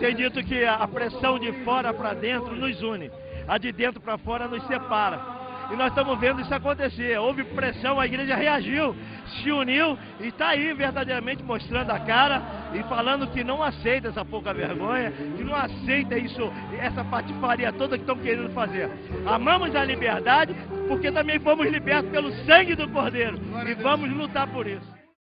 tenho dito que a pressão de fora para dentro nos une, a de dentro para fora nos separa. E nós estamos vendo isso acontecer. Houve pressão, a igreja reagiu, se uniu e está aí verdadeiramente mostrando a cara e falando que não aceita essa pouca vergonha, que não aceita isso, essa patifaria toda que estão querendo fazer. Amamos a liberdade porque também fomos libertos pelo sangue do Cordeiro e vamos lutar por isso.